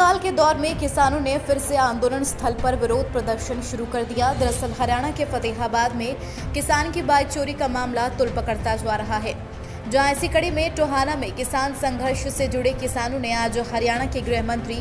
काल के दौर में किसानों ने फिर से आंदोलन स्थल पर विरोध प्रदर्शन शुरू कर दिया। दरअसल हरियाणा के फतेहाबाद में किसान की बाइक चोरी का मामला तुल पकड़ता जा रहा है। जहाँ इसी कड़ी में टोहाना में किसान संघर्ष से जुड़े किसानों ने आज हरियाणा के गृह मंत्री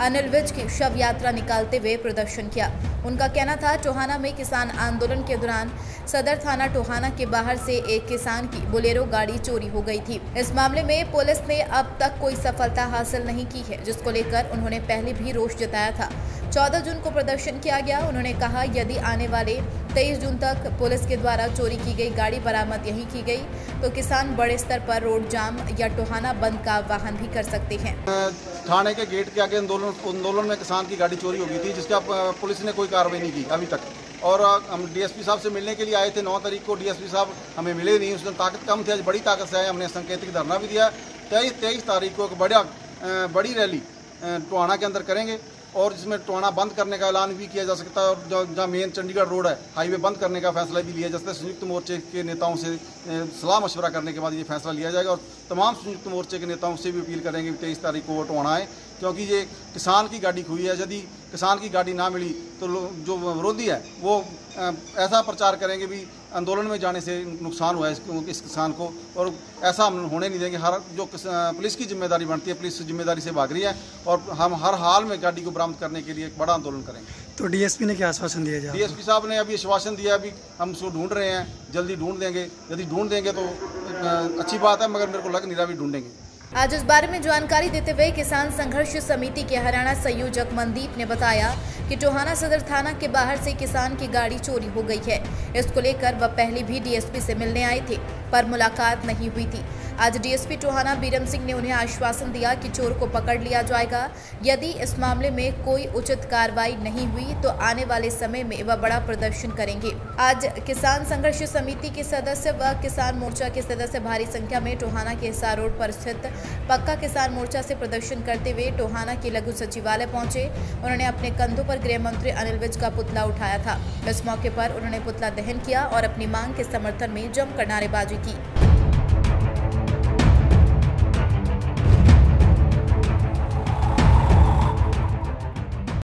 अनिल विज की शव यात्रा निकालते हुए प्रदर्शन किया। उनका कहना था, टोहाना में किसान आंदोलन के दौरान सदर थाना टोहाना के बाहर से एक किसान की बोलेरो गाड़ी चोरी हो गई थी। इस मामले में पुलिस ने अब तक कोई सफलता हासिल नहीं की है, जिसको लेकर उन्होंने पहले भी रोष जताया था। 14 जून को प्रदर्शन किया गया। उन्होंने कहा, यदि आने वाले 23 जून तक पुलिस के द्वारा चोरी की गई गाड़ी बरामद यहीं की गई तो किसान बड़े स्तर पर रोड जाम या टोहाना बंद का आह्वान भी कर सकते हैं। थाने के गेट के आगे आंदोलन आंदोलन में किसान की गाड़ी चोरी हो गई थी, जिसका पुलिस ने कोई कार्रवाई नहीं की अभी तक। और हम डीएसपी साहब से मिलने के लिए आए थे नौ तारीख को। डीएसपी साहब हमें मिले नहीं उस दिन ताकत कम थी, आज बड़ी ताकत से आए, हमने संकेतिक धरना भी दिया। तेईस तेईस तारीख को एक बड़ा बड़ी रैली टोहाना के अंदर करेंगे। और जिसमें टोना बंद करने का ऐलान भी किया जा सकता है और जहाँ मेन चंडीगढ़ रोड है, हाईवे बंद करने का फैसला भी लिया जा सकता है। संयुक्त मोर्चे के नेताओं से सलाह मशवरा करने के बाद ये फैसला लिया जाएगा और तमाम संयुक्त मोर्चे के नेताओं से भी अपील करेंगे कि तेईस तारीख को वो टोना आए, क्योंकि ये किसान की गाड़ी खुई है। यदि किसान की गाड़ी ना मिली तो जो विरोधी है, वो ऐसा प्रचार करेंगे भी आंदोलन में जाने से नुकसान हुआ है इस किसान को। और ऐसा हम होने नहीं देंगे। हर जो पुलिस की ज़िम्मेदारी बनती है पुलिस ज़िम्मेदारी से भाग रही है और हम हर हाल में गाड़ी को बरामद करने के लिए एक बड़ा आंदोलन करेंगे। तो डीएसपी ने क्या आश्वासन दिया जाए डीएसपी साहब ने अभी आश्वासन दिया अभी हम उसको ढूंढ रहे हैं जल्दी ढूंढ देंगे। यदि ढूंढ देंगे तो अच्छी बात है मगर मेरे को लग नहीं रहा भी ढूंढेंगे। आज इस बारे में जानकारी देते हुए किसान संघर्ष समिति के हरियाणा संयोजक मनदीप ने बताया कि टोहाना सदर थाना के बाहर से किसान की गाड़ी चोरी हो गई है। इसको लेकर वह पहले भी डीएसपी से मिलने आए थे, पर मुलाकात नहीं हुई थी। आज डीएसपी टोहाना बीरम सिंह ने उन्हें आश्वासन दिया कि चोर को पकड़ लिया जाएगा। यदि इस मामले में कोई उचित कार्रवाई नहीं हुई तो आने वाले समय में वह बड़ा प्रदर्शन करेंगे। आज किसान संघर्ष समिति के सदस्य व किसान मोर्चा के सदस्य भारी संख्या में टोहाना के हिसार रोड पर स्थित पक्का किसान मोर्चा से प्रदर्शन करते हुए टोहाना के लघु सचिवालय पहुँचे। उन्होंने अपने कंधों पर गृह मंत्री अनिल विज का पुतला उठाया था। इस मौके पर उन्होंने पुतला दहन किया और अपनी मांग के समर्थन में जमकर नारेबाजी की।